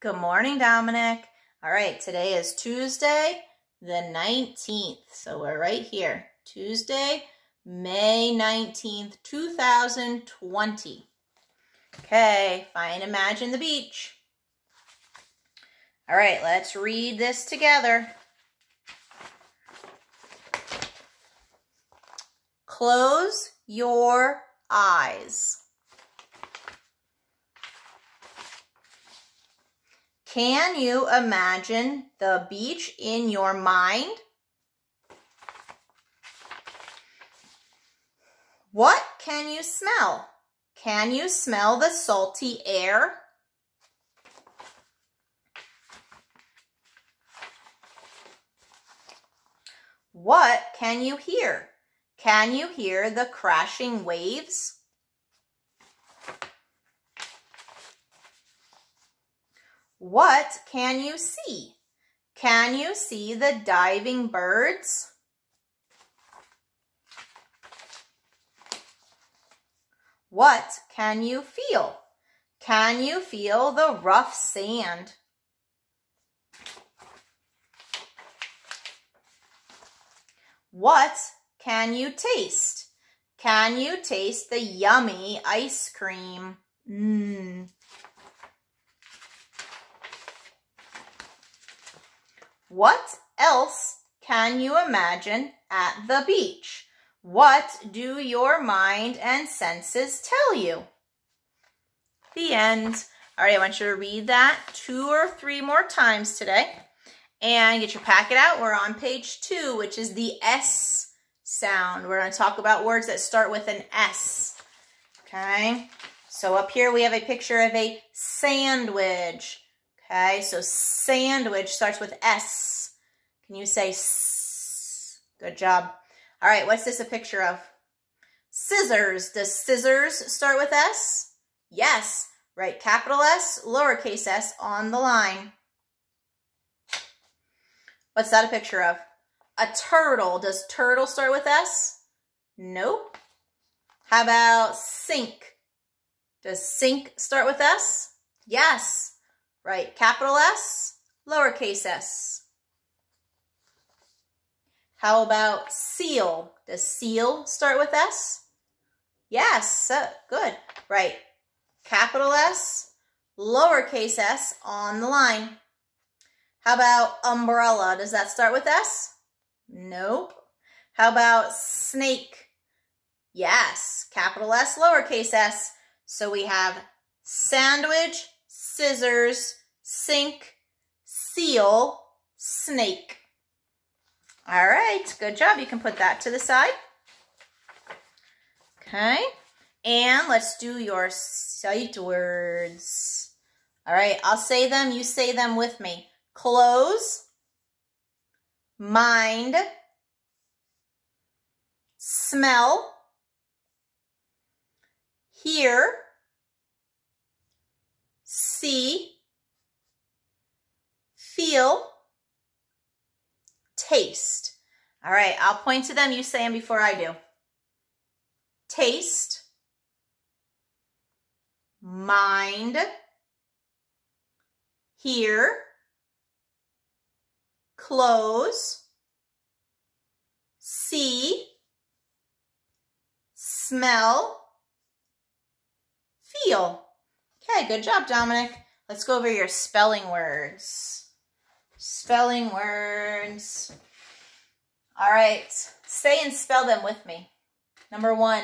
Good morning, Dominic. All right, today is Tuesday, the 19th. So we're right here. Tuesday, May 19th, 2020. Okay, fine, imagine the beach. All right, let's read this together. Close your eyes. Can you imagine the beach in your mind? What can you smell? Can you smell the salty air? What can you hear? Can you hear the crashing waves? What can you see? Can you see the diving birds? What can you feel? Can you feel the rough sand? What can you taste? Can you taste the yummy ice cream? Mmm. What else can you imagine at the beach? What do your mind and senses tell you? The end. All right, I want you to read that two or three more times today. And get your packet out. We're on page two, which is the S sound. We're going to talk about words that start with an S. Okay? So up here we have a picture of a sandwich. Okay, so sandwich starts with S. Can you say S? Good job. All right, what's this a picture of? Scissors. Does scissors start with S? Yes. Right, capital S, lowercase s on the line. What's that a picture of? A turtle. Does turtle start with S? Nope. How about sink? Does sink start with S? Yes. Right, capital S, lowercase s. How about seal? Does seal start with S? Yes, good. Right, capital S, lowercase s on the line. How about umbrella? Does that start with S? Nope. How about snake? Yes, capital S, lowercase s. So we have sandwich, scissors, sink, seal, snake. All right, good job. You can put that to the side. Okay, and let's do your sight words. All right, I'll say them. You say them with me. Close, mind, smell, hear, see, feel, taste. All right, I'll point to them. You say them before I do. Taste, mind, hear, close, see, smell, feel. Okay, good job, Dominic. Let's go over your spelling words. Spelling words. All right, say and spell them with me. Number one,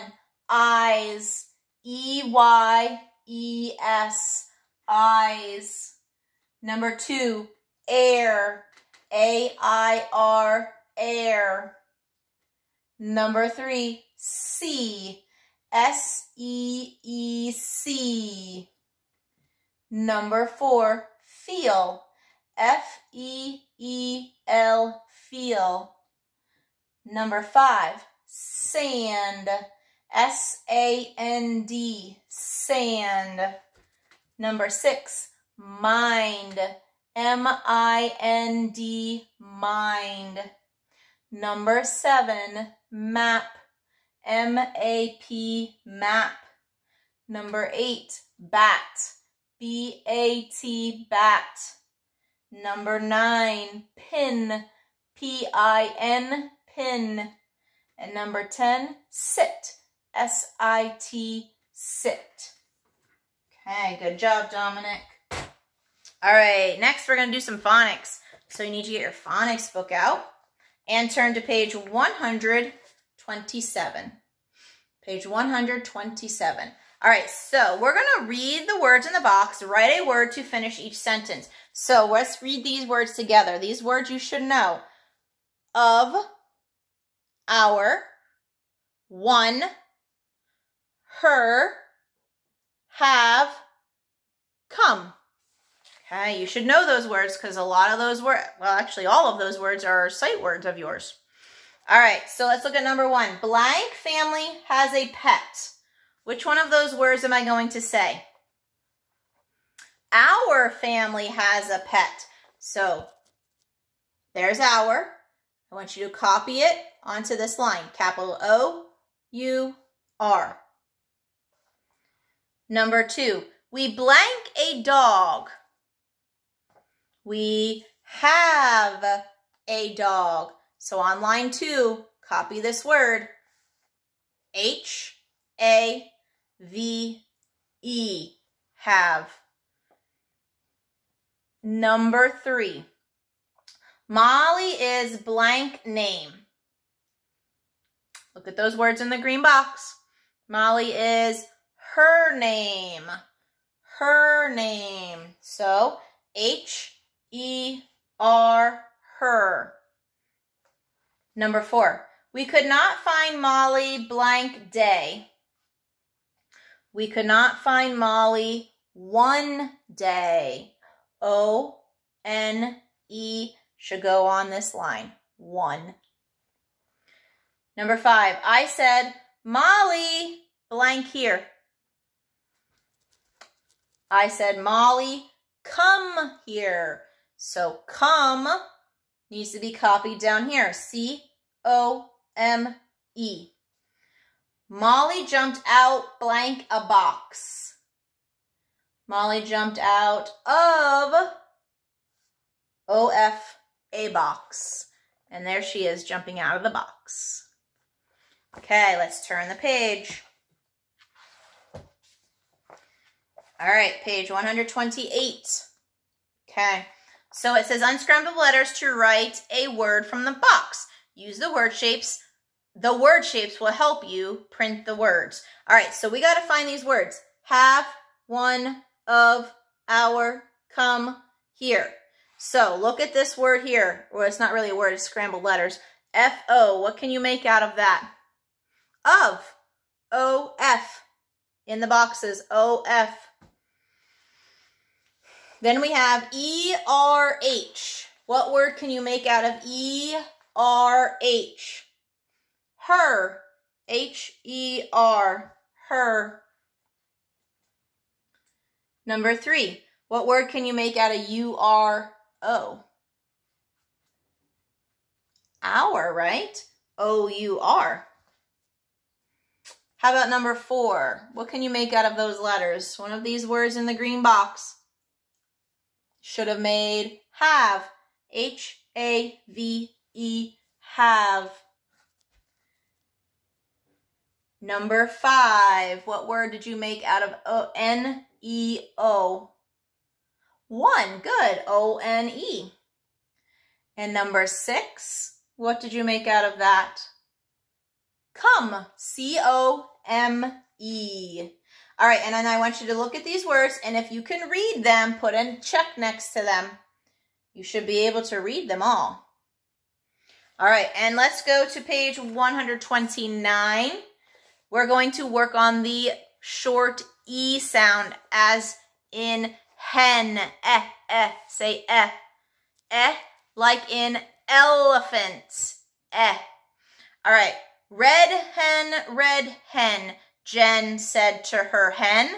eyes. E-Y-E-S, eyes. Number two, air. A-I-R, air. Number three, sea. S-E-E-C. Number four, feel. F-E-E-L, feel. Number five, sand. S-A-N-D, sand. Number six, mind. M-I-N-D, mind. Number seven, map. M-A-P, map. Number eight, bat. B-A-T, bat. Number nine, pin, P-I-N, pin. And number 10, sit, S-I-T, sit. Okay, good job, Dominic. All right, next we're going to do some phonics. So you need to get your phonics book out and turn to page 127. Page 127. All right, so we're going to read the words in the box, write a word to finish each sentence. So let's read these words together. These words you should know. Of, our, one, her, have, come. Okay, you should know those words because a lot of those words, well, actually all of those words are sight words of yours. All right, so let's look at number one. Blank family has a pet. Which one of those words am I going to say? Our family has a pet. So there's our. I want you to copy it onto this line. Capital O, U, R. Number two, we blank a dog. We have a dog. So on line two, copy this word. H A V E. Have. Number three. Molly is blank name. Look at those words in the green box. Molly is her name. Her name. So H E R her. Number four, we could not find Molly blank day. We could not find Molly one day. O N E should go on this line. One. Number five, I said, Molly blank here. I said, Molly, come here. So come needs to be copied down here. C-O-M-E. Molly jumped out blank a box. Molly jumped out of O-F a box. And there she is jumping out of the box. Okay, let's turn the page. All right, page 128. Okay. So it says unscrambled letters to write a word from the box. Use the word shapes. The word shapes will help you print the words. All right, so we got to find these words. Have, one, of, our, come, here. So look at this word here. Well, it's not really a word, it's scrambled letters. F-O, what can you make out of that? Of, O-F. In the boxes, O-F. Then we have E-R-H. What word can you make out of E-R-H? Her. H-E-R. Her. Number three. What word can you make out of U-R-O? Our, right? O-U-R. How about number four? What can you make out of those letters? One of these words in the green box should have made have. H A V E, have. Number five, what word did you make out of o, N E O? One, good, O N E. And number six, what did you make out of that? Come, C O M E. All right, and then I want you to look at these words, and if you can read them, put a check next to them. You should be able to read them all. All right, and let's go to page 129. We're going to work on the short E sound as in hen. Eh, eh, say eh. Eh, like in elephant. Eh. All right, red hen, red hen. Jen said to her hen.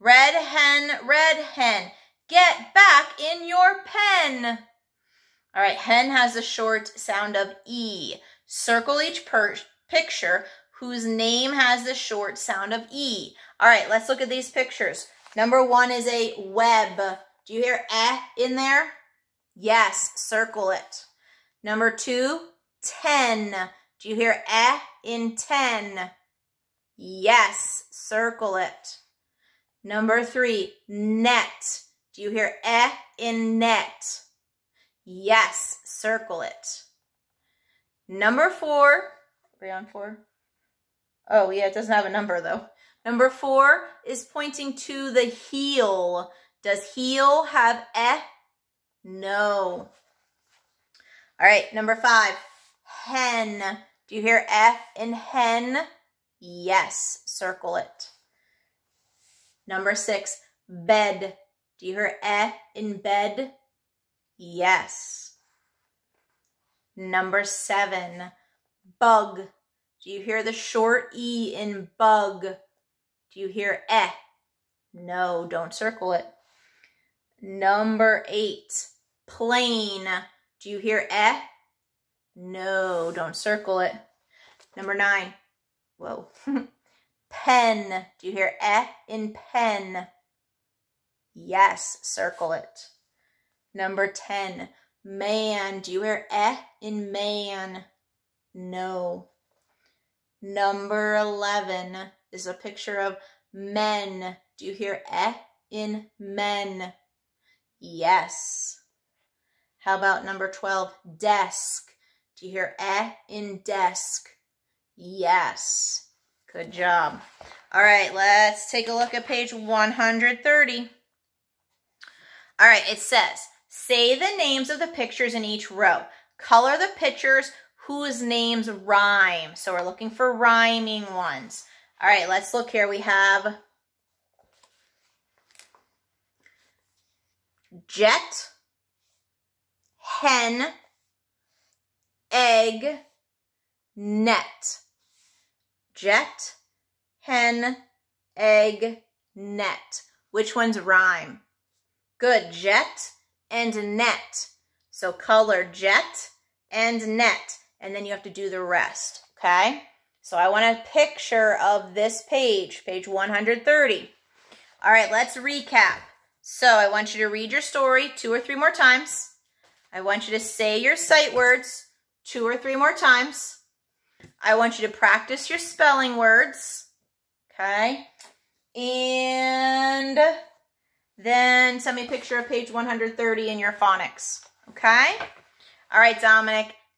Red hen, red hen, get back in your pen. All right, hen has a short sound of E. Circle each picture whose name has the short sound of E. All right, let's look at these pictures. Number one is a web. Do you hear eh in there? Yes, circle it. Number two, 10. Do you hear eh in 10? Yes, circle it. Number three, net. Do you hear eh in net? Yes, circle it. Number four, are we on four? Oh, yeah, it doesn't have a number though. Number four is pointing to the heel. Does heel have eh? No. All right, number five, hen. Do you hear F in hen? Yes, circle it. Number six, bed. Do you hear E in bed? Yes. Number seven, bug. Do you hear the short E in bug? Do you hear eh? No, don't circle it. Number eight, plane. Do you hear eh? No, don't circle it. Number nine, whoa. pen. Do you hear eh in pen? Yes, circle it. Number 10, man. Do you hear eh in man? No. Number 11 is a picture of men. Do you hear eh in men? Yes. How about number 12, desk? Do you hear eh in desk? Yes. Good job. All right, let's take a look at page 130. All right, it says, say the names of the pictures in each row. Color the pictures whose names rhyme. So we're looking for rhyming ones. All right, let's look here. We have jet, hen, egg, net. Jet, hen, egg, net. Which ones rhyme? Good, jet and net. So color jet and net, and then you have to do the rest, okay? So I want a picture of this page, page 130. All right, let's recap. So I want you to read your story two or three more times. I want you to say your sight words two or three more times. I want you to practice your spelling words, okay? And then send me a picture of page 130 in your phonics, okay? All right, Dominic,